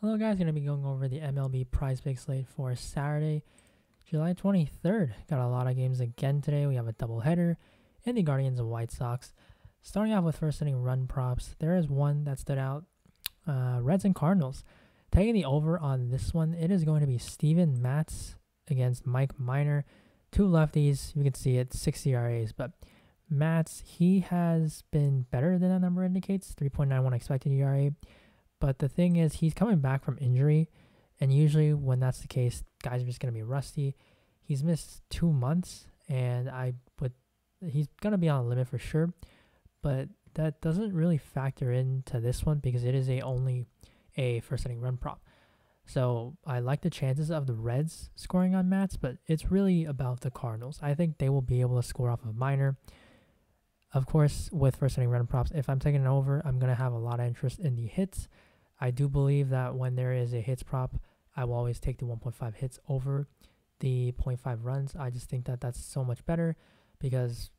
Hello guys, gonna be going over the MLB prize pick slate for Saturday, July 23rd. Got a lot of games again today. We have a doubleheader in the Guardians and White Sox. Starting off with first inning run props, there is one that stood out. Uh, Reds and Cardinals. Taking the over on this one, it is going to be Steven Matz against Mike Minor. Two lefties, you can see it, six ERAs, but Matz, he has been better than that number indicates, 3.91 expected ERA. But the thing is, he's coming back from injury, and usually when that's the case, guys are just gonna be rusty. He's missed two months, and I would he's gonna be on a limit for sure, but that doesn't really factor into this one because it is a only a first inning run prop. So I like the chances of the Reds scoring on Matz, but it's really about the Cardinals. I think they will be able to score off of Minor. Of course, with first inning run props, if I'm taking it over, I'm gonna have a lot of interest in the hits. I do believe that when there is a hits prop, I will always take the 1.5 hits over the 0.5 runs. I just think that that's so much better because,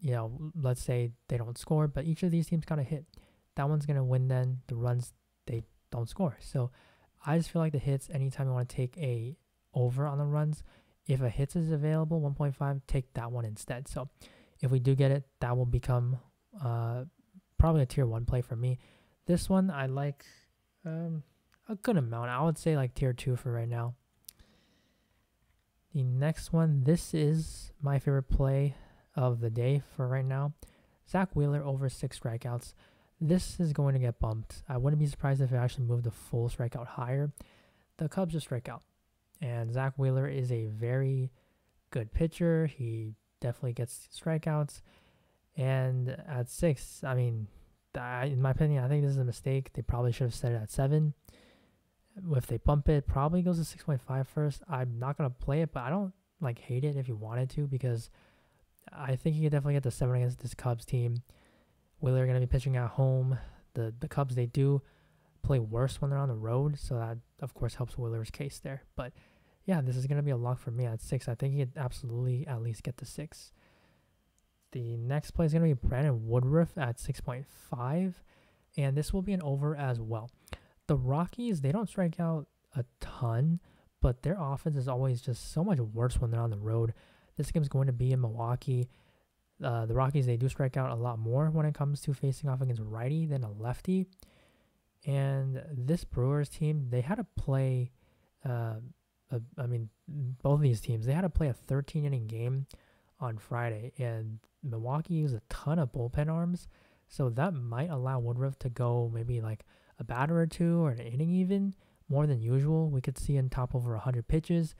you know, let's say they don't score, but each of these teams kind of hit. That one's going to win then. The runs, they don't score. So I just feel like the hits, anytime you want to take a over on the runs, if a hits is available, 1.5, take that one instead. So if we do get it, that will become uh, probably a tier one play for me. This one, I like um, a good amount. I would say like tier two for right now. The next one, this is my favorite play of the day for right now. Zack Wheeler over six strikeouts. This is going to get bumped. I wouldn't be surprised if it actually moved the full strikeout higher. The Cubs just strike out. And Zack Wheeler is a very good pitcher. He definitely gets strikeouts. And at six, I mean, In my opinion, I think this is a mistake. They probably should have set it at seven. If they bump it, probably goes to 6.5 first. I'm not gonna play it, but I don't like hate it if you wanted to because I think you could definitely get the seven against this Cubs team. Wheeler gonna be pitching at home. The the Cubs they do play worse when they're on the road, so that of course helps Wheeler's case there. But yeah, this is gonna be a lock for me at six. I think he could absolutely at least get to six. The next play is going to be Brandon Woodruff at 6.5, and this will be an over as well. The Rockies, they don't strike out a ton, but their offense is always just so much worse when they're on the road. This game is going to be in Milwaukee. Uh, the Rockies, they do strike out a lot more when it comes to facing off against righty than a lefty. And this Brewers team, they had to play, uh, a, I mean, both of these teams, they had to play a 13 inning game on Friday, and Milwaukee used a ton of bullpen arms, so that might allow Woodruff to go maybe like a batter or two or an inning even more than usual. We could see him top over 100 pitches.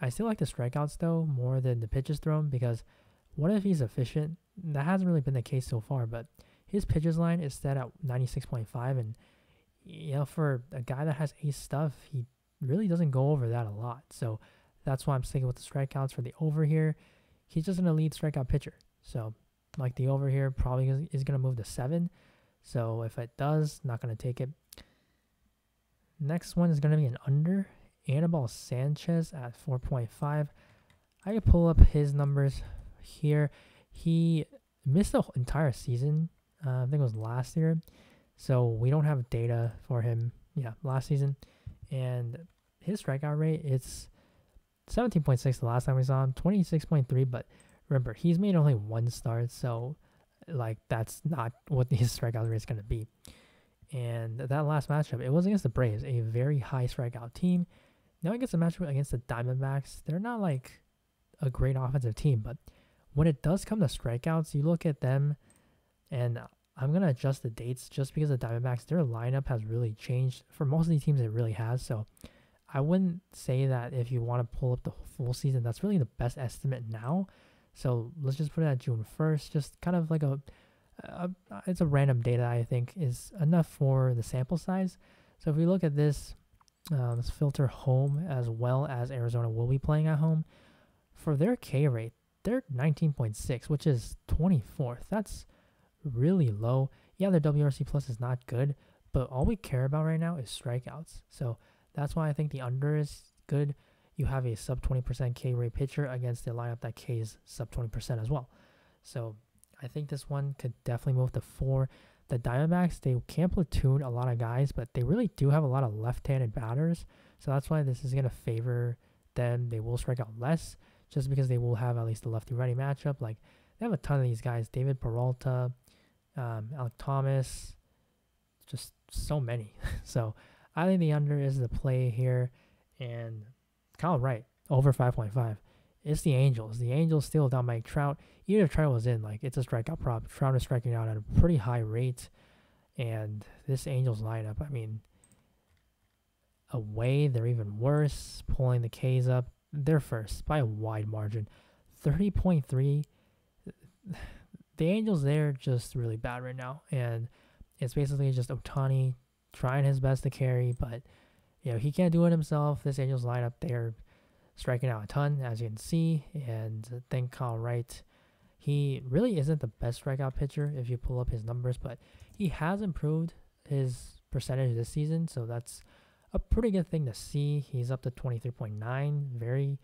I still like the strikeouts though more than the pitches thrown because what if he's efficient? That hasn't really been the case so far, but his pitches line is set at 96.5 and you know for a guy that has ace stuff, he really doesn't go over that a lot. So that's why I'm sticking with the strikeouts for the over here he's just an elite strikeout pitcher. So, like the over here probably is, is going to move to seven. So, if it does, not going to take it. Next one is going to be an under. Anibal Sanchez at 4.5. I could pull up his numbers here. He missed the entire season. Uh, I think it was last year. So we don't have data for him. Yeah, last season. And his strikeout rate, it's 17.6 the last time we saw him, 26.3. But remember, he's made only one start, so like that's not what his strikeout rate is going to be. And that last matchup, it was against the Braves, a very high strikeout team. Now he gets a matchup against the Diamondbacks. They're not like a great offensive team, but when it does come to strikeouts, you look at them, and I'm gonna adjust the dates just because the Diamondbacks, their lineup has really changed. For most of these teams, it really has. So I wouldn't say that if you want to pull up the full season, that's really the best estimate now. So let's just put it at June 1st, just kind of like a, a, it's a random data I think is enough for the sample size. So if we look at this, uh, filter home as well as Arizona will be playing at home. For their K rate, they're 19.6, which is 24th. That's really low. Yeah, their WRC plus is not good, but all we care about right now is strikeouts. So that's why I think the under is good. You have a sub 20% K rate pitcher against the lineup that K is sub 20% as well. So I think this one could definitely move to four. the Diamondbacks, they can platoon a lot of guys, but they really do have a lot of left handed batters. So that's why this is going to favor them. They will strike out less just because they will have at least a lefty righty matchup. Like, they have a ton of these guys David Peralta, um, Alek Thomas, just so many. so I think the under is the play here. And Kyle Wright, over 5.5. It's the Angels. The Angels still without Mike Trout. Even if Trout was in, like it's a strikeout prop. Trout is striking out at a pretty high rate. And this Angels lineup, I mean, away, they're even worse. Pulling the K's up, they're first by a wide margin. 30.3. The Angels, they're just really bad right now. And it's basically just Ohtani trying his best to carry, but you know, he can't do it himself. This Angels lineup, they're striking out a ton, as you can see. And thank Kyle Wright. He really isn't the best strikeout pitcher if you pull up his numbers, but he has improved his percentage this season, so that's a pretty good thing to see. He's up to 23.9, very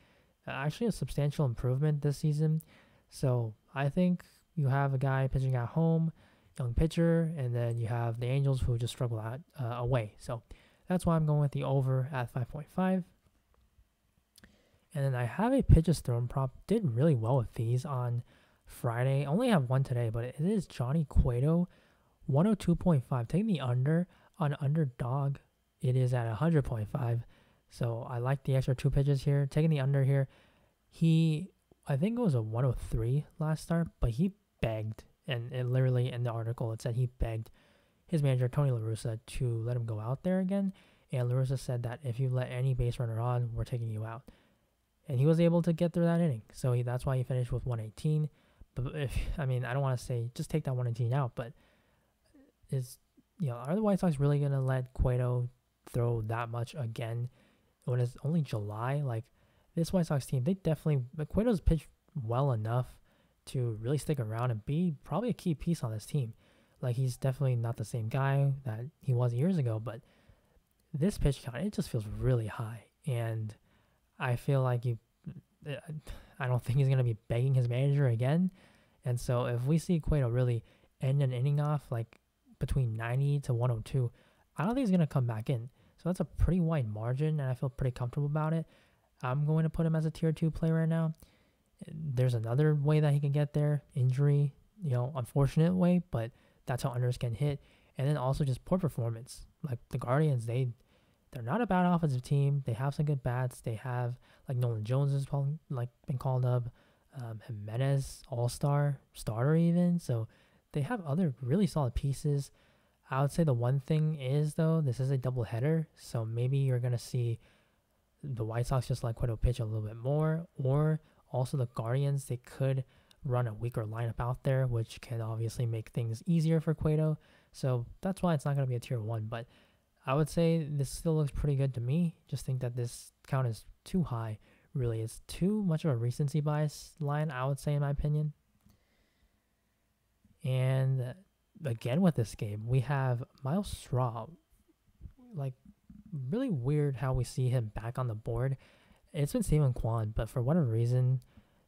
actually a substantial improvement this season. So I think you have a guy pitching at home, young pitcher, and then you have the Angels who just struggle at uh, away. So that's why I'm going with the over at 5.5. And then I have a pitches thrown prop. Did really well with these on Friday. Only have one today, but it is Johnny Cueto, 102.5. Taking the under on underdog, it is at 100.5. So I like the extra two pitches here. Taking the under here. He, I think it was a 103 last start, but he begged, and it literally in the article it said he begged his manager Tony La Russa to let him go out there again. And La Russa said that if you let any base runner on, we're taking you out and he was able to get through that inning. So he, that's why he finished with 118. But if I mean, I don't want to say just take that 118 out, but is you know are the White Sox really gonna let Cueto throw that much again when it's only July? Like this White Sox team, they definitely Cueto's pitched well enough to really stick around and be probably a key piece on this team. Like he's definitely not the same guy that he was years ago, but this pitch count it just feels really high and I feel like you, uh, I don't think he's going to be begging his manager again. And so if we see Cueto really end an inning off like between 90 to 102, I don't think he's going to come back in. So that's a pretty wide margin, and I feel pretty comfortable about it. I'm going to put him as a tier two player right now. There's another way that he can get there injury, you know, unfortunate way, but that's how unders can hit. And then also just poor performance. Like the Guardians, they they're not a bad offensive team. They have some good bats. They have like Nolan Jones has like been called up, um, Jimenez All Star starter even. So they have other really solid pieces. I would say the one thing is though this is a double header, so maybe you're gonna see the White Sox just like Cueto pitch a little bit more, or also the Guardians they could run a weaker lineup out there, which can obviously make things easier for Cueto. So that's why it's not gonna be a tier one, but I would say this still looks pretty good to me. Just think that this count is too high. Really, it's too much of a recency bias line, I would say, in my opinion. And again, with this game, we have Myles Straw. Like, really weird how we see him back on the board. It's been Steven Kwan, but for whatever reason,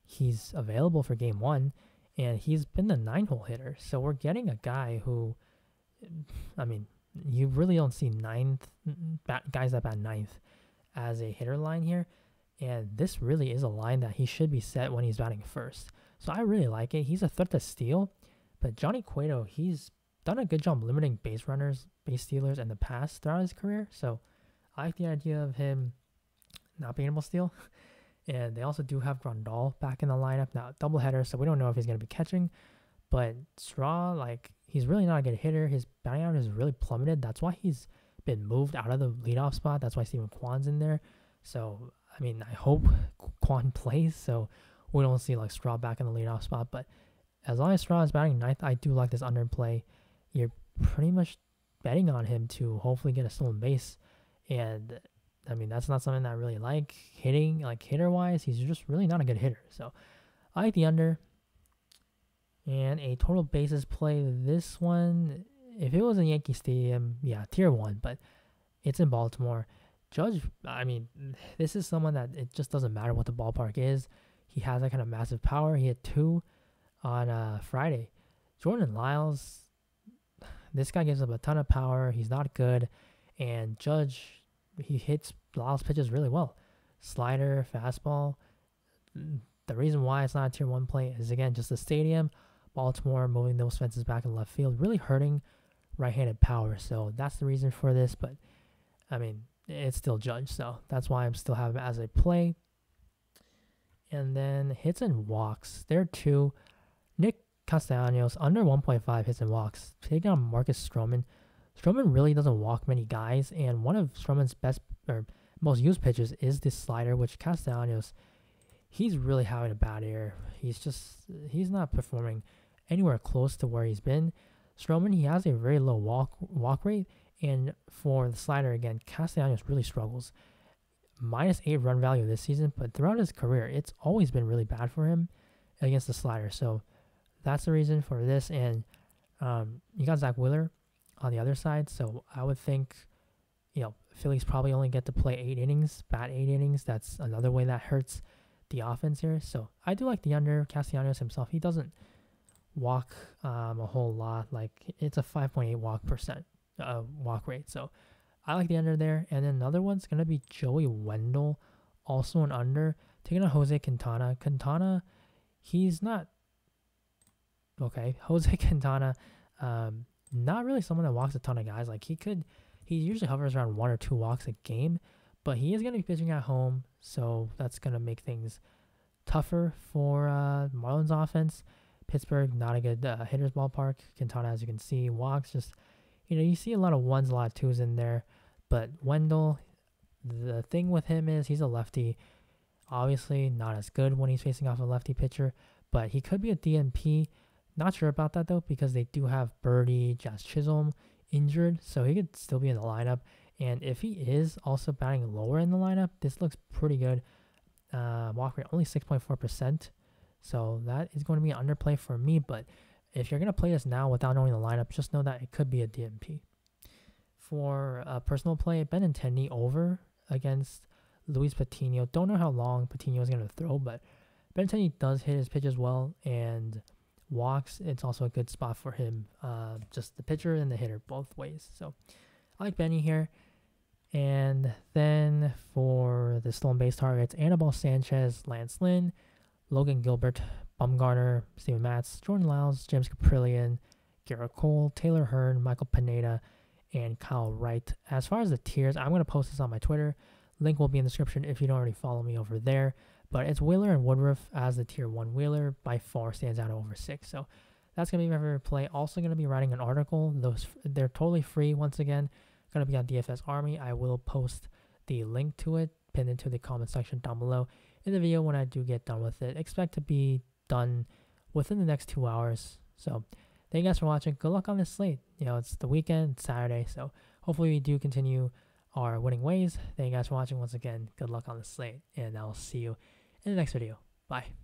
he's available for game one, and he's been the nine hole hitter. So we're getting a guy who, I mean, you really don't see ninth bat, guys that bat ninth as a hitter line here. And this really is a line that he should be set when he's batting first. So I really like it. He's a threat to steal, but Johnny Cueto, he's done a good job limiting base runners, base stealers in the past throughout his career. So I like the idea of him not being able to steal. And they also do have Grandal back in the lineup now, doubleheader. So we don't know if he's going to be catching, but Straw, like he's really not a good hitter. His batting average is really plummeted. That's why he's been moved out of the leadoff spot. That's why Steven Kwan's in there. So I mean, I hope Kwan plays so we don't see like Straw back in the leadoff spot. But as long as Straw is batting ninth, I do like this underplay. You're pretty much betting on him to hopefully get a stolen base, and I mean that's not something that I really like hitting. Like hitter wise, he's just really not a good hitter. So I like the under. And a total bases play. This one, if it was in Yankee Stadium, yeah, tier one, but it's in Baltimore. Judge, I mean, this is someone that it just doesn't matter what the ballpark is. He has that kind of massive power. He had two on uh, Friday. Jordan Lyles, This guy gives up a ton of power. He's not good. And Judge, he hits Lyles pitches really well. Slider, fastball. The reason why it's not a tier one play is again just the stadium, Baltimore moving those fences back in left field, really hurting right-handed power. So that's the reason for this. But I mean, it's still Judge, so that's why I'm still having as a play. And then hits and walks. There too. Nick Castellanos under 1.5 hits and walks. Taking on Marcus Stroman. Stroman really doesn't walk many guys, and one of Stroman's best or most used pitches is this slider, which Castellanos, he's really having a bad year. He's just he's not performing anywhere close to where he's been. Stroman, he has a very low walk walk rate, and for the slider again, Castellanos really struggles. Minus eight run value this season, but throughout his career, it's always been really bad for him against the slider. So that's the reason for this. And um, you got Zack Wheeler on the other side, so I would think, you know, Phillies probably only get to play eight innings, bat eight innings. That's another way that hurts the offense here. So I do like the under. Castellanos himself, he doesn't walk um, a whole lot. Like it's a 5.8 walk percent uh, walk rate. So I like the under there. And then another one's gonna be Joey Wendle, also an under. Taking on Jose Quintana. Quintana, he's not okay. Jose Quintana, um, not really someone that walks a ton of guys. Like he could, he usually hovers around one or two walks a game, but he is gonna be pitching at home, so that's gonna make things tougher for uh, Marlins offense. Pittsburgh, not a good uh, hitter's ballpark. Quintana, as you can see, walks just, you know, you see a lot of ones, a lot of twos in there. But Wendle, the thing with him is he's a lefty. Obviously, not as good when he's facing off a lefty pitcher, but he could be a DNP. Not sure about that though, because they do have Birdie, Jazz Chisholm injured, so he could still be in the lineup. And if he is also batting lower in the lineup, this looks pretty good. Uh, walk rate only 6.4%. So that is going to be an underplay for me. But if you're going to play this now without knowing the lineup, just know that it could be a DNP. For a personal play, Benintendi over against Luis Patino. Don't know how long Patino is going to throw, but Benintendi does hit his pitch as well and walks. It's also a good spot for him, uh, just the pitcher and the hitter both ways. So I like Benny here. And then for the stolen base targets, Anibal Sanchez, Lance Lynn, Logan Gilbert, Bumgarner, Steven Matz, Jordan Lyles, James Kaprielian, Gerrit Cole, Taylor Hearn, Michael Pineda, and Kyle Wright. As far as the tiers, I'm going to post this on my Twitter. Link will be in the description if you don't already follow me over there. But it's Wheeler and Woodruff as the tier one. Wheeler by far stands out over six. So that's going to be my favorite play. Also going to be writing an article. Those They're totally free once again. Going to be on DFS Army. I will post the link to it pinned into the comment section down below in the video when I do get done with it. Expect to be done within the next two hours. So thank you guys for watching. Good luck on this slate. You know, it's the weekend, Saturday, so hopefully we do continue our winning ways. Thank you guys for watching once again. Good luck on the slate, and I'll see you in the next video. Bye.